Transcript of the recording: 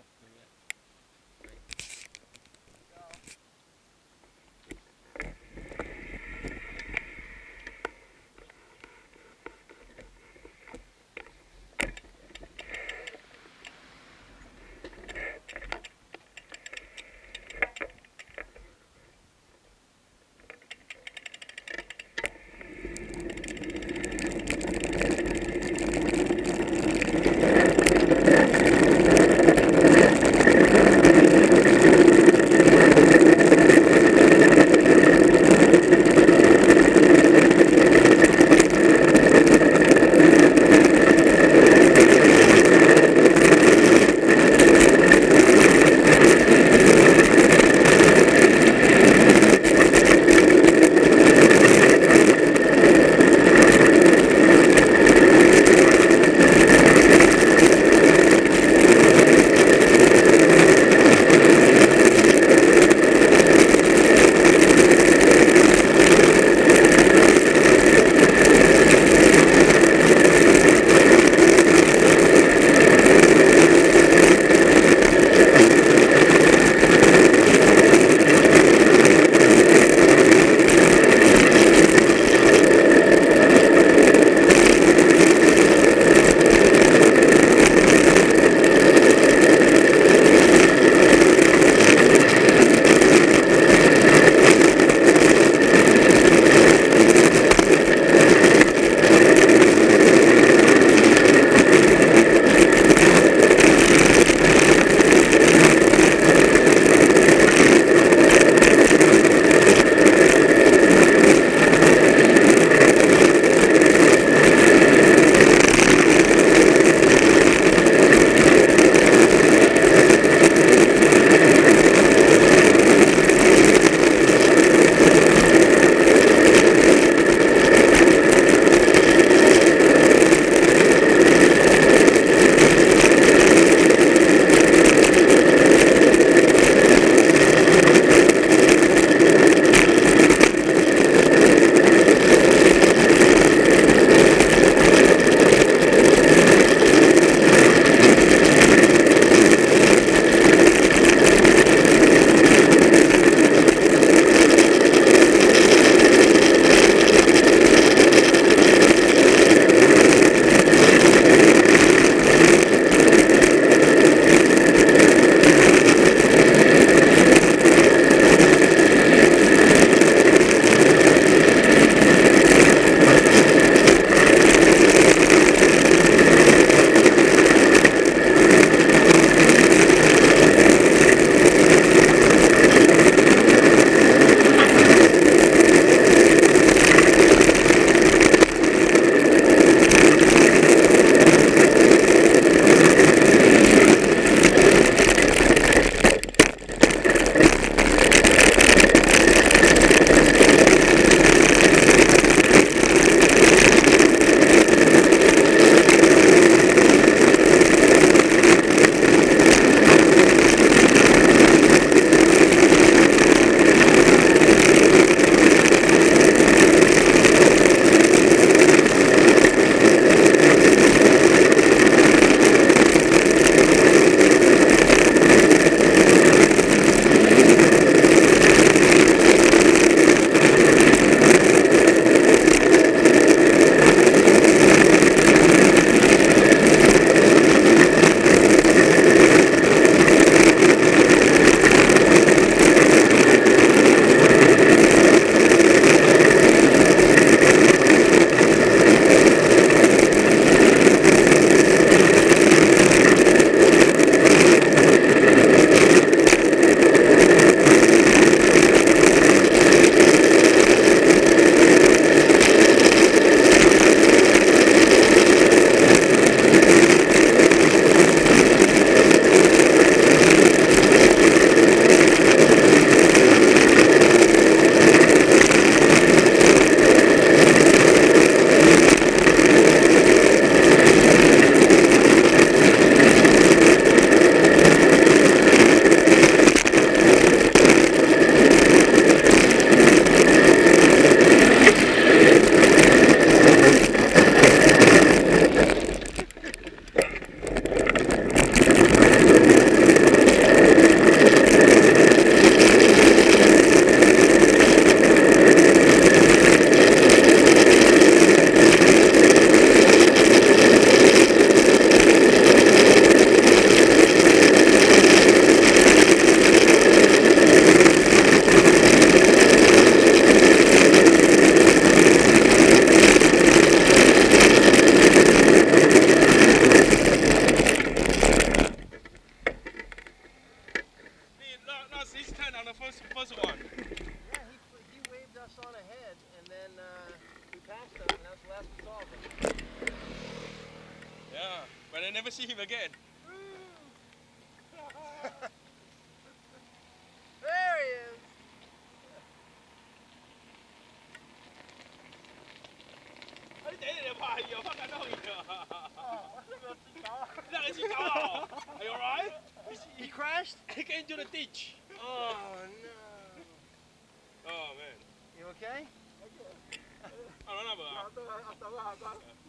เล then uh, we passed them, and that's the last we saw of them. Yeah, but I never see him again. there he is. Are you alright? He crashed? He came into the ditch. Oh no. Oh man. You okay? Abang. Abang. Abang. Abang.